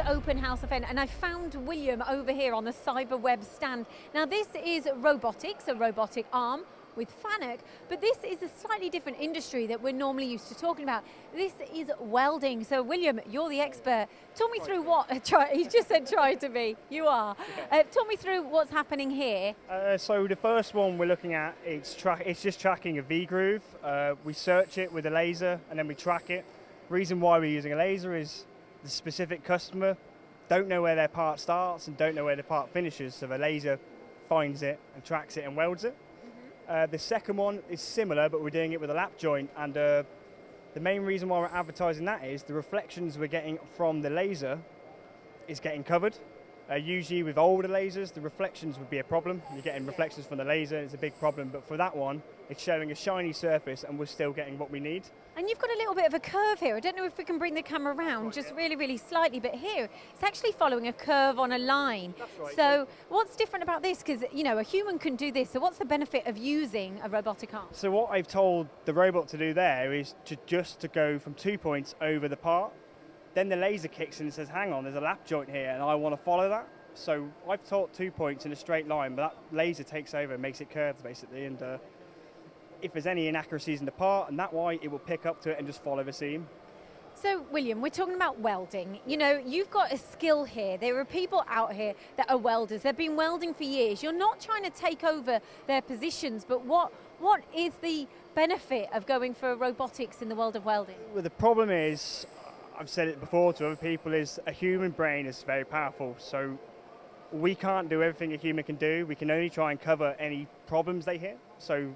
open house event and I found William over here on the CyberWeld stand. Now this is robotics, a robotic arm with FANUC, but this is a slightly different industry that we're normally used to talking about. This is welding. So William, you're the expert. Talk me through what, try, he just said try to be, you are. Uh, talk me through what's happening here. Uh, so the first one we're looking at, it's, it's just tracking a V-groove. Uh, we search it with a laser and then we track it. Reason why we're using a laser is the specific customer don't know where their part starts and don't know where the part finishes, so the laser finds it and tracks it and welds it. Uh, the second one is similar, but we're doing it with a lap joint. And uh, the main reason why we're advertising that is the reflections we're getting from the laser is getting covered. Uh, usually with older lasers, the reflections would be a problem. You're getting reflections from the laser, it's a big problem. But for that one, it's showing a shiny surface and we're still getting what we need. And you've got a little bit of a curve here. I don't know if we can bring the camera around right, just yeah. really, really slightly, but here it's actually following a curve on a line. Right, so yeah. what's different about this? Because, you know, a human can do this. So what's the benefit of using a robotic arm? So what I've told the robot to do there is to just to go from two points over the part. Then the laser kicks in and says, hang on, there's a lap joint here and I want to follow that. So I've taught two points in a straight line, but that laser takes over and makes it curved basically. And uh, if there's any inaccuracies in the part, and that way it will pick up to it and just follow the seam. So, William, we're talking about welding. You know, you've got a skill here. There are people out here that are welders. They've been welding for years. You're not trying to take over their positions, but what what is the benefit of going for robotics in the world of welding? Well, the problem is, I've said it before to other people, is a human brain is very powerful. So we can't do everything a human can do. We can only try and cover any problems they hit. So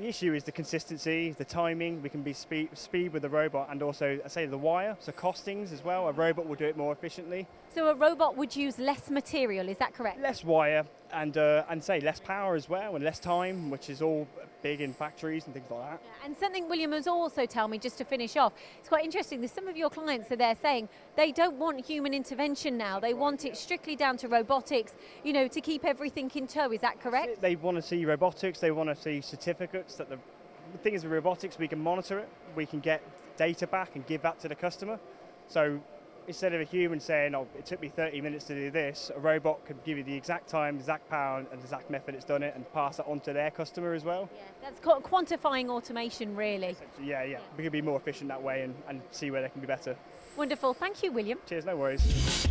the issue is the consistency, the timing. We can be speed, speed with the robot and also, I say, the wire. So costings as well. A robot will do it more efficiently. So a robot would use less material, is that correct? Less wire and uh, and say less power as well and less time, which is all big in factories and things like that. Yeah, and something William has also told me just to finish off, it's quite interesting. There's some of your clients are there saying they don't want human intervention now. They want it strictly down to robotics, you know, to keep everything in tow. Is that correct? They want to see robotics. They want to see certificates that the, the thing is with robotics, we can monitor it. We can get data back and give that to the customer. So instead of a human saying, oh, it took me 30 minutes to do this, a robot could give you the exact time, exact power, and exact method it's done it, and pass that on to their customer as well. Yeah, that's quantifying automation, really. Yeah, yeah, yeah. We can be more efficient that way and, and see where they can be better. Wonderful. Thank you, William. Cheers, no worries.